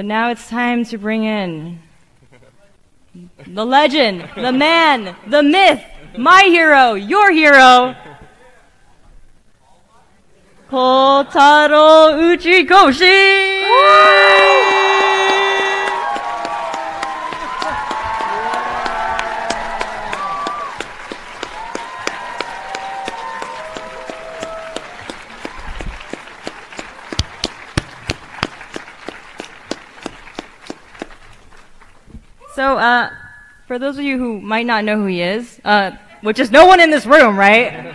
But now it's time to bring in the legend, the man, the myth, my hero, your hero, Kotaro Uchikoshi! So, uh, for those of you who might not know who he is, uh, which is no one in this room, right?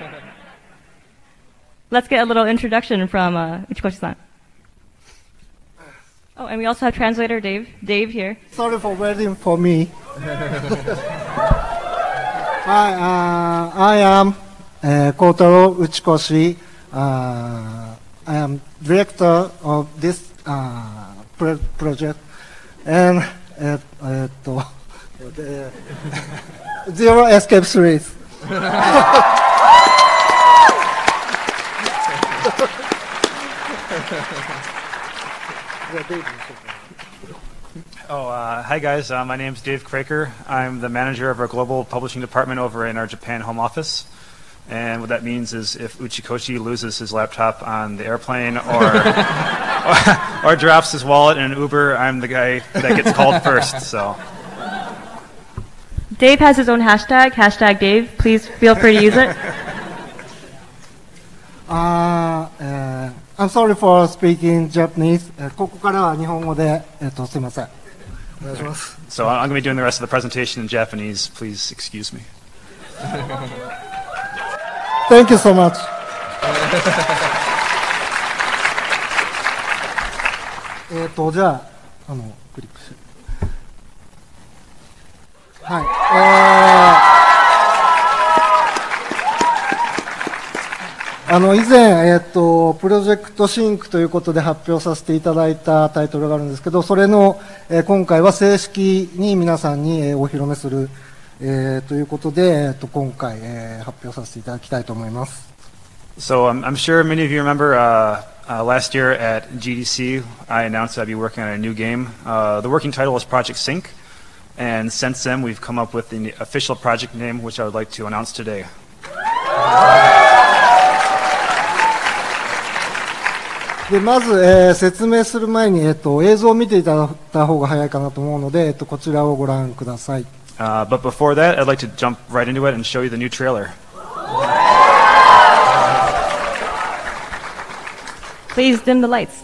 Let's get a little introduction from uh, Uchikoshi-san. Oh, and we also have translator Dave. Dave here. Sorry for waiting for me. Hi, uh, I am uh, Kotaro Uchikoshi. Uh, I am director of this uh, pro- project. And, uh, the, uh, zero escape series. Oh, uh, hi guys. Uh, my name is Dave Craker. I'm the manager of our global publishing department over in our Japan home office. And what that means is if Uchikoshi loses his laptop on the airplane or, or, or drops his wallet in an Uber, I'm the guy that gets called first. So. Dave has his own hashtag, hashtag Dave. Please feel free to use it. Uh, uh, I'm sorry for speaking Japanese. えーここからは日本語で、えっと、すいません。お願いします。 so I'm going to be doing the rest of the presentation in Japanese. Please excuse me. Thank you so much. えっと、じゃあ、あの、クリックして。 はい。えー、あの、以前、えっと、プロジェクトシンクということで発表させていただいたタイトルがあるんですけど、それの、えー今回は正式に皆さんに、えーお披露目する、えーということで、えっと、今回、えー発表させていただきたいと思います。So I'm, I'm sure many of you remember uh, uh, last year at GDC, I announced I'd be working on a new game. Uh, the working title is Project Sync, and since then we've come up with the official project name, which I would like to announce today. でまず、えー説明する前に、えっと映像を見ていただいた方が早いかなと思うので、えっとこちらをご覧ください。 Uh, but before that, I'd like to jump right into it and show you the new trailer. Please dim the lights.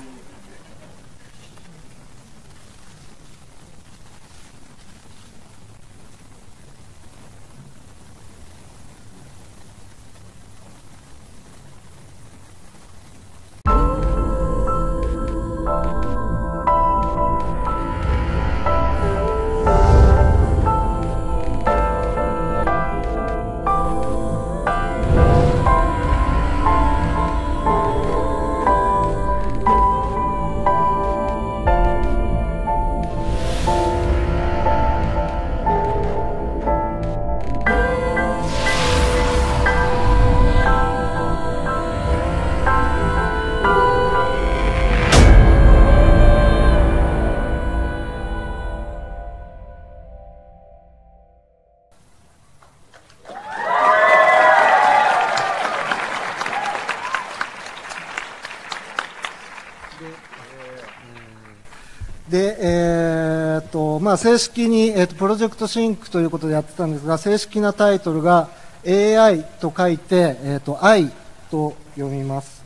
で、えーっとまあ、正式に、えーっと Project Psync ということでやってたんですが、正式なタイトルが AI と書いて、えーっと I と読みます。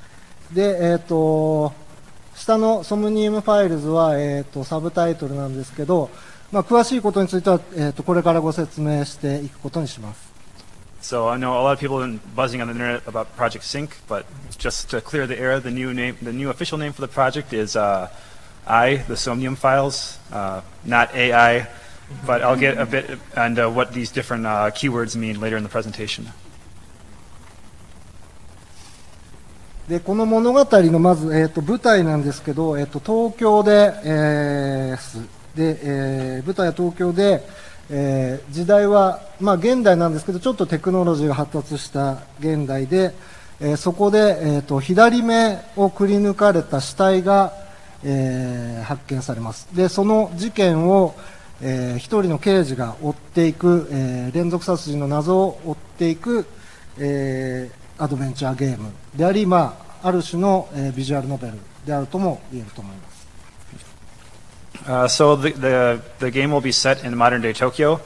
で、えーっと下の Somnium Files は、えーっとサブタイトルなんですけど、まあ、詳しいことについては、えーっとこれからご説明していくことにします。So I know a lot of people have been buzzing on the internet about Project Psync, but just to clear the air, the new name, the new official name for the project is uh, I, the Somnium files, uh, not AI. But I'll get a bit into what these different uh, keywords mean later in the presentation. でこの物語のまず、えー、と舞台なんですけど、えー、と東京で,、えーすでえー舞台は東京で、えー時代は、まあ、現代なんですけどちょっとテクノロジーが発達した現代で、えーそこで、えー、と左目をくり抜かれた死体が、えー発見されますでその事件を、えー一人の刑事が追っていく、えー連続殺人の謎を追っていく、えーアドベンチャーゲームであり、まあ、ある種の、えービジュアルノベルであるとも言えると思います Uh, so the, the the game will be set in modern day Tokyo.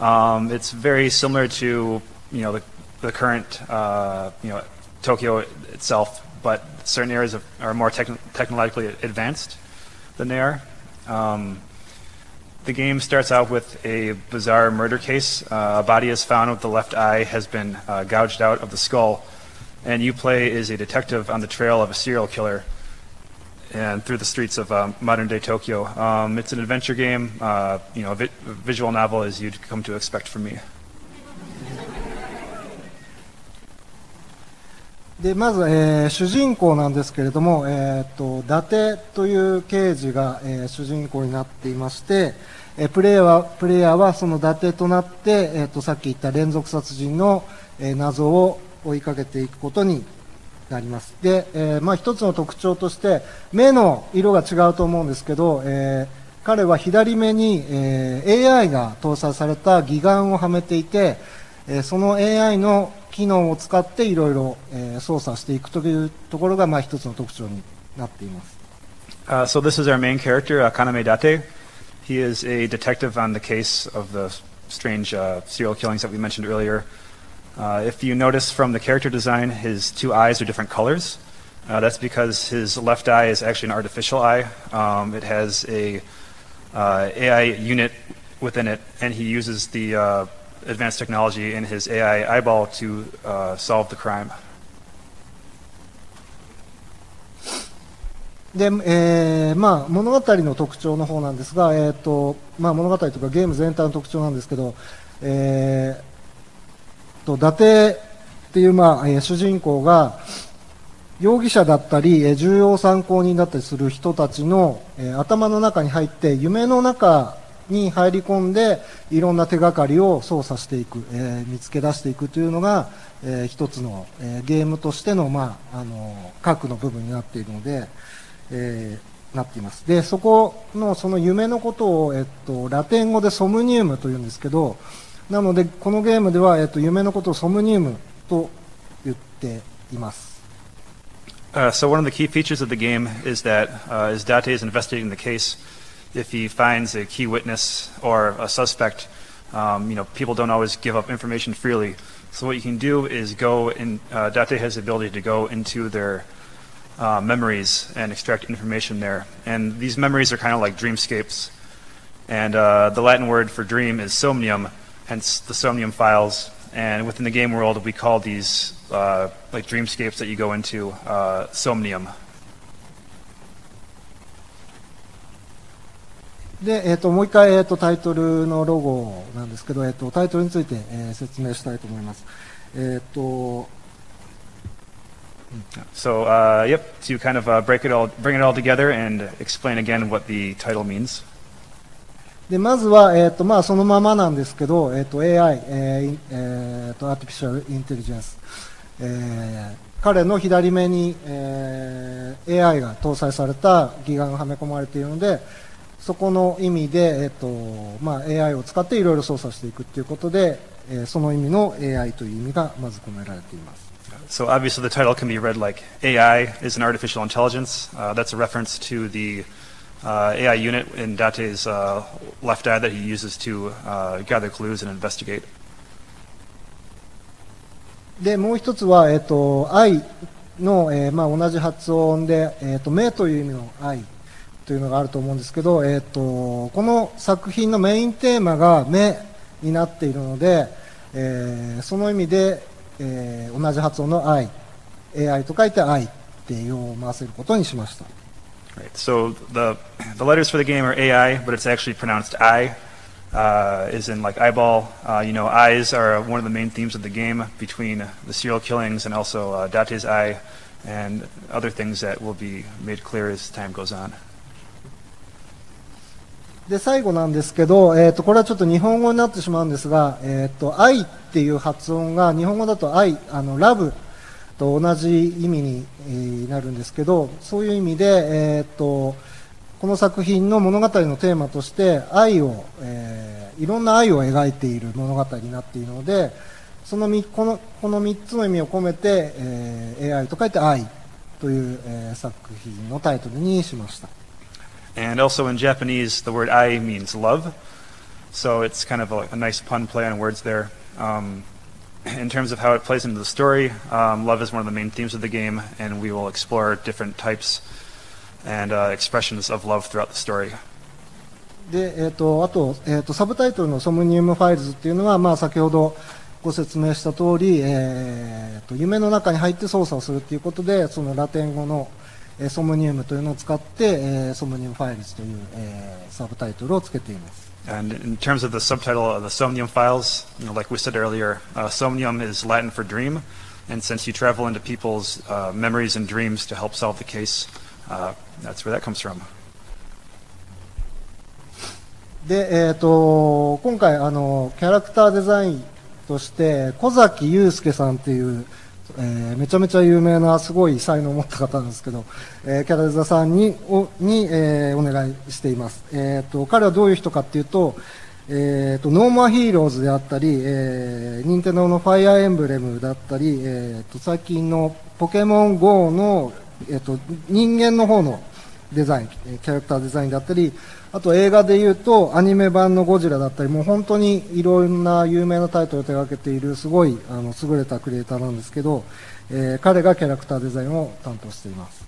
Um, it's very similar to you know the the current uh, you know Tokyo itself, but certain areas of, are more techn- technologically advanced than they are. Um, the game starts out with a bizarre murder case. Uh, a body is found with the left eye has been uh, gouged out of the skull, and you play as a detective on the trail of a serial killer and through the streets of um, modern day Tokyo. Um, it's an adventure game, uh, you know, a, vi- visual novel as you'd come to expect from me. でまず、えー主人公なんですけれども、えーっと伊達という刑事が、えー主人公になっていまして、えプレイヤーはプレイヤーはその伊達となって、えっとさっき言った連続殺人の、え謎を追いかけていくことになります。で、えまあ、一つの特徴として目の色が違うと思うんですけど、え彼は左目に、え AI が搭載された義眼をはめていて、えその AI の機能を使っていろいろえー操作していくというところがまあ一つの特徴になっています。 Uh, so this is our main character, uh, Kaname Date. He is a detective on the case of the strange uh, serial killings that we mentioned earlier. Uh, if you notice from the character design, his two eyes are different colors. Uh, that's because his left eye is actually an artificial eye. Um, it has a uh, AI unit within it, and he uses the uh, advanced technology in his AI eyeball to uh, solve the crime. で、えーまあ、物語の特徴の方なんですが、えーとまあ、物語というかゲーム全体の特徴なんですけど、えーと伊達っていう、まあえー主人公が容疑者だったり、えー重要参考人だったりする人たちの、えー頭の中に入って夢の中に入り込んでいろんな手がかりを操作していく、えー見つけ出していくというのが、えー一つの、えーゲームとしての,、まあ、あの核の部分になっているので、えーなっています。でそこのその夢のことを、えっと、ラテン語でソムニウムというんですけどなのでこのゲームでは、えっと、夢のことをソムニウムと言っています。Uh, so one of the key features of the game is that uh, as Date is investigating the case, if he finds a key witness or a suspect, um, you know, people don't always give up information freely. So what you can do is go in. Uh, Date has the ability to go into their uh, memories and extract information there. And these memories are kind of like dreamscapes. And uh, the Latin word for dream is somnium, hence the somnium files. And within the game world, we call these uh, like dreamscapes that you go into uh, somnium. で、えっともう一回、えっとタイトルのロゴなんですけど、えっとタイトルについて、えー説明したいと思います。えっと So, uh, yep, to kind of uh, break it all, bring it all together and explain again what the title means. でまずは、えーとまあ、そのままなんですけど、えー、と AI、えーいえーとアーティフィシャルインテリジェンス、えー彼の左目に、えー AI が搭載された義眼がはめ込まれているのでそこの意味で、えーとまあ、AI を使っていろいろ操作していくということで、えーその意味の AI という意味がまず込められています So obviously the title can be read like AI is an artificial intelligence. Uh, that's a reference to the uh, AI unit in Date's uh, left eye that he uses to uh, gather clues and investigate. でもう一つは、えっと愛の、えーまあ、同じ発音で、えっと目という意味の愛というのがあると思うんですけど、えっとこの作品のメインテーマが目になっているので、えーその意味で、えー同じ発音の愛 AI と書いて愛って読ませることにしました Right. So the the letters for the game are AI, but it's actually pronounced I. Uh, is in like eyeball. Uh, you know, eyes are one of the main themes of the game between the serial killings and also uh, Date's eye and other things that will be made clear as time goes on. で最後なんですけど、えー、とこれはちょっと日本語になってしまうんですが、えー、と愛っていう発音が日本語だと愛あのラブと同じ意味に、なるんですけどそういう意味で、えー、とこの作品の物語のテーマとして愛を、えー、いろんな愛を描いている物語になっているのでそのこのこの3つの意味を込めて、えー、AI と書いて愛という、えー、作品のタイトルにしました。And also in Japanese, the word ai means love. So it's kind of a, a nice pun play on words there. Um, in terms of how it plays into the story, um, love is one of the main themes of the game, and we will explore different types and uh, expressions of love throughout the story. で、えーと、あと,、えーと、サブタイトルのソムニウムファイルズっていうのは、まあ、先ほどご説明した通り、えーと、夢の中に入って操作をするということで、そのラテン語の、 えー、ソムニウムというのを使って、えー、ソムニウムファイルズという、えー、サブタイトルをつけています。And in terms of the subtitle of the Somnium files, you know, like we said earlier, uh, Somnium is Latin for dream. And since you travel into people's uh, memories and dreams to help solve the case, uh, that's where that comes from. で、えーと、今回あのキャラクターデザインとしてコザキユースケさんっていうえー、めちゃめちゃ有名なすごい才能を持った方なんですけど、えー、キャラデザさんにおに、えー、お願いしています、えーと、彼はどういう人かっていうと,、えーと、ノーモアヒーローズであったり、えー、任天堂のファイアーエンブレムだったり、えーと、最近のポケモン GO の、えー、と人間の方のデザインキャラクターデザインだったりあと映画でいうとアニメ版のゴジラだったりもう本当にいろんな有名なタイトルを手掛けているすごいあの優れたクリエイターなんですけど、えー、彼がキャラクターデザインを担当しています。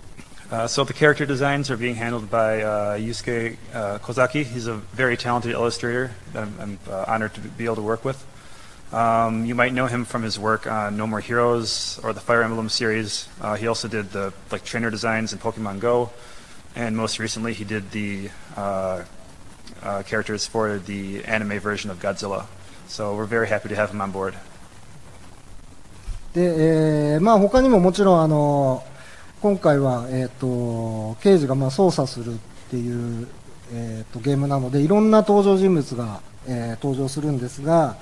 Uh, so the character designs are being handled by uh, Yusuke uh, Kozaki. He's a very talented illustrator that I'm, I'm uh, honored to be able to work with. Um, you might know him from his work on No More Heroes or the Fire Emblem series. Uh, he also did the like trainer designs in Pokemon Go. And most recently he did the uh, uh, characters for the anime version of Godzilla. So we're very happy to have him on board. で、えー、まあ他にももちろんあの今回はえっ、ー、と刑事がまあ操作するっていうえっ、ー、とゲームなのでいろんな登場人物が、えー、登場するんですが。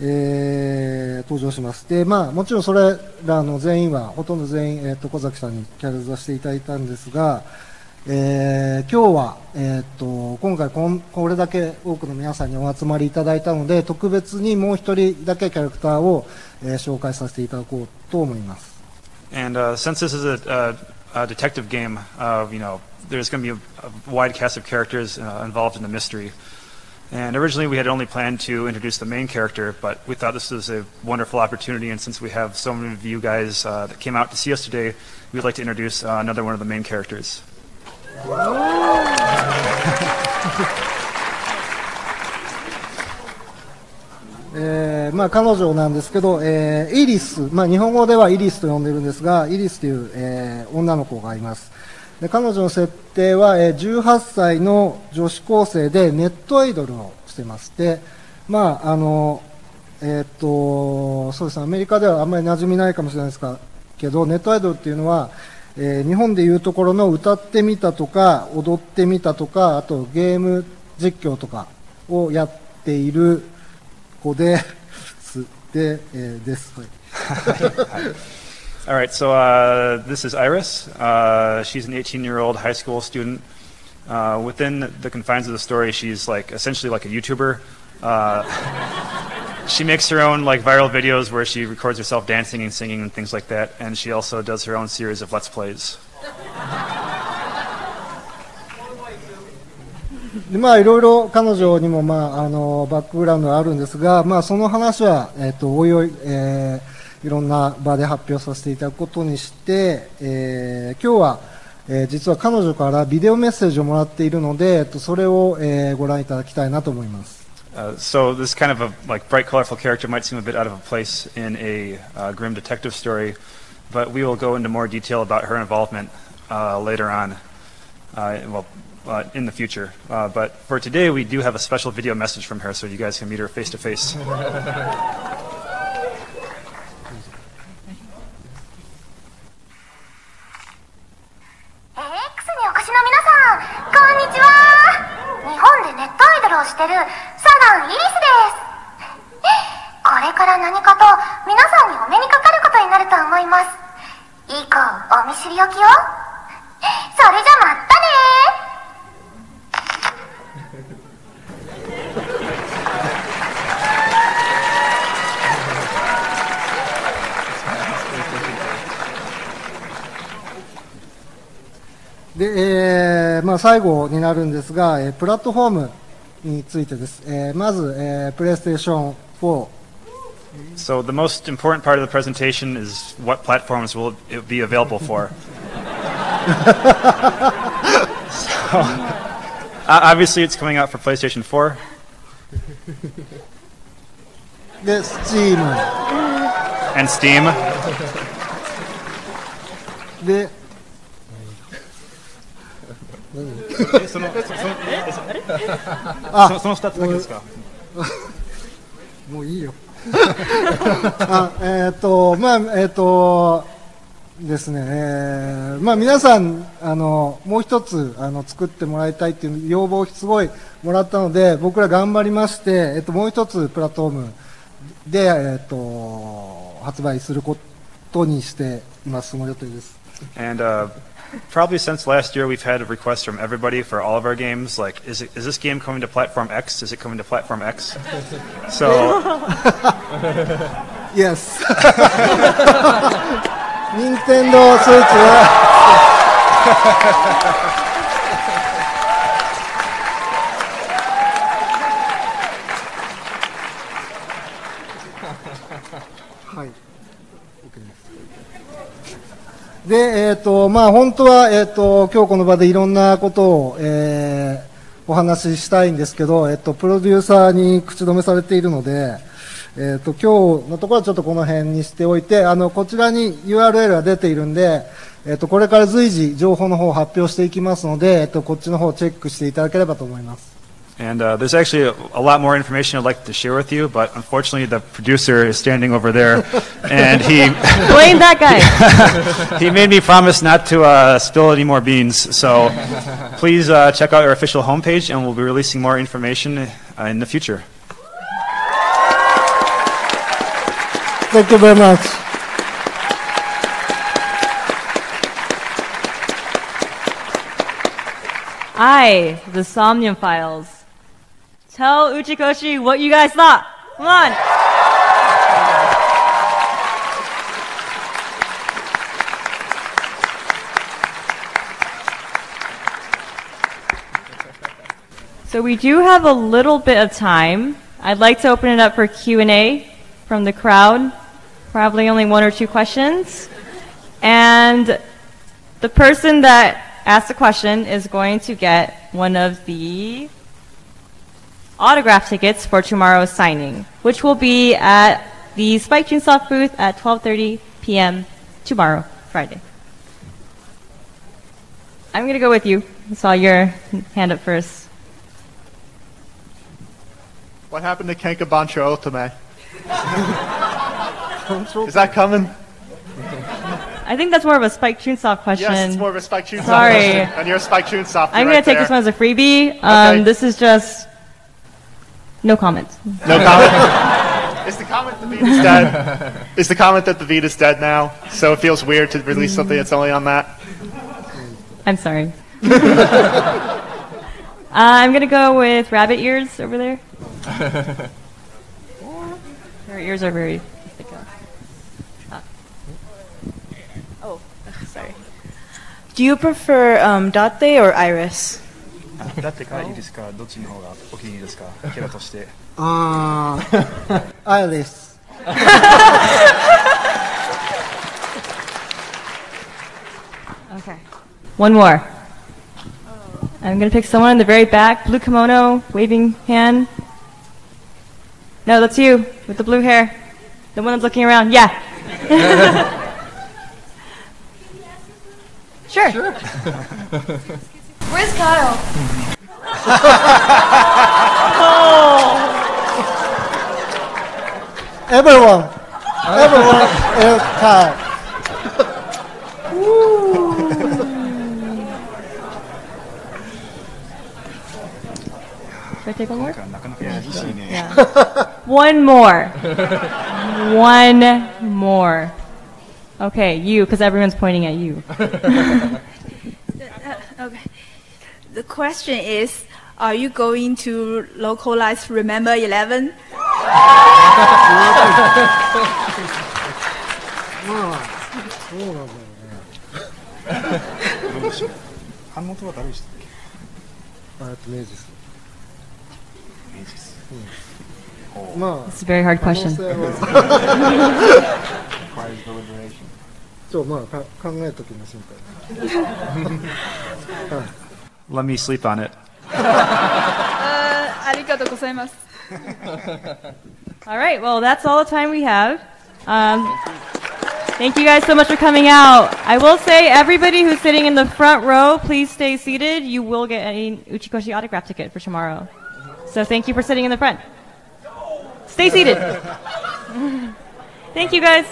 えー、登場します。で、まあ、もちろんそれらの全員は、ほとんど全員、えっ、ー、と、小崎さんにキャラデザしていただいたんですが、えー、今日は、えー、っと今回こんこれだけ多くの皆さんにお集まりいただいたので特別にもう一人だけキャラクターを、えー、紹介させていただこうと思います。And、uh, since this is a, a, a detective game, uh, you know, there's going to be a, a wide cast of characters uh, involved in the mystery. And originally we had only planned to introduce the main character, but we thought this was a wonderful opportunity. And since we have so many of you guys uh, that came out to see us today, we'd like to introduce uh, another one of the main characters. えーまあ、彼女なんですけど、えー、イリス、まあ、日本語ではイリスと呼んでるんですが、イリスという、えー、女の子がいます。で彼女の設定は、えー、18歳の女子高生でネットアイドルをしてまして、まああのえー、っとそうです、アメリカではあんまり馴染みないかもしれないですけど、ネットアイドルっていうのは、えー、日本でいうところの歌ってみたとか踊ってみたとかあとゲーム実況とかをやっている子ですで、えー、です。はい All right, so uh, this is Iris. Uh, she's an 18 year old high school student. Uh, within the confines of the story, she's like essentially like a YouTuber. Uh, she makes her own like viral videos where she records herself dancing and singing and things like that, and she also does her own series of let's plays. でまあいろいろ彼女にもまああのバックグラウンドがあるんですが、まあその話はえっ、ー、とおいおい、えー、いろんな場で発表させていただくことにして、えー、今日は、えー、実は彼女からビデオメッセージをもらっているので、えっとそれを、えー、ご覧いただきたいなと思います。Uh, so this kind of a like bright, colorful character might seem a bit out of place in a uh, grim detective story, but we will go into more detail about her involvement uh, later on, uh, well, uh, in the future. but for today, we do have a special video message from her, so you guys can meet her face to face. の最後になるんですが、えプラットフォームについてです。えまず、えー、PlayStation 4 So the most important part of the presentation is what platforms will it be available for. so, obviously, it's coming out for PlayStation 4. This Steam. And Steam. The で、あ、もういいよ。あえっ、と、まあ、えっ、と、ですね、えーまあ皆さん、あの、もう一つ、あの、作ってもらいたいっていう要望をすごいもらったので、僕ら頑張りまして、えっ、と、もう一つプラットフォームで、えっ、と、発売することにしています、その予定です。And uh, probably since last year, we've had requests from everybody for all of our games. Like, is, it, is this game coming to Platform X? Is it coming to Platform X? So, Yes. 任天で。えっ、と、まあ、本当は、えっ、と、今日この場でいろんなことを、えーお話ししたいんですけど、えっ、と、プロデューサーに口止めされているので、えっ、と、今日のところはちょっとこの辺にしておいて、あの、こちらに URL が出ているんで、えっ、と、これから随時情報の方を発表していきますので、えっ、と、こっちの方をチェックしていただければと思います。And uh, there's actually a, a lot more information I'd like to share with you, but unfortunately, the producer is standing over there, and he Blame that guy. he made me promise not to uh, spill any more beans. So, please uh, check out our official homepage, and we'll be releasing more information uh, in the future. Thank you very much. I, the Somnium Files. Tell Uchikoshi what you guys thought. Come on. So we do have a little bit of time. I'd like to open it up for Q&A from the crowd. Probably only one or two questions. And the person that asked the question is going to get one of the autograph tickets for tomorrow's signing, which will be at the Spike Soft booth at 12:30 p.m. tomorrow, Friday. I'm going to go with you. I saw your hand up first. What happened to Kenka Bancho Otome? Is that coming? I think that's more of a Spike Soft question. Yes, it's more of a Spike Chunsoft Sorry. question. And you're a Spike Chunsoft. I'm right going to take there. this one as a freebie. Um, Okay. This is just no comments. No comment. Is the comment that the Vita's dead? Is the comment that the Vita's dead now? So it feels weird to release something that's only on that? I'm sorry. uh, I'm gonna go with rabbit ears over there. Your ears are very thick. uh, Oh, sorry. Do you prefer um, Date or Iris? だってかいいですかどっちの方がお気に入りですかキャラとして。あー、アイリス。 Okay. One more. I'm gonna pick someone in the very back, blue kimono, waving hand. No, that's you with the blue hair. The one that's looking around. Yeah. sure. Where's Kyle? Everyone, everyone is Kyle. Should I take one more? Yeah. one more. one more. Okay, you, because everyone's pointing at you. Okay. The question is, Are you going to localize Remember 11? まあそうなんだよね版元は誰でしたっあえっと明治ですけ明治ですまあ It's a very hard 可能 question. 性は Requires deliberation ちょまあか考えときましょうか Let me sleep on it. Uh, arigato gozaimasu. all right, well, that's all the time we have. Um, thank you guys so much for coming out. I will say, everybody who's sitting in the front row, please stay seated. You will get an Uchikoshi autograph ticket for tomorrow. So thank you for sitting in the front. Stay seated. thank you guys.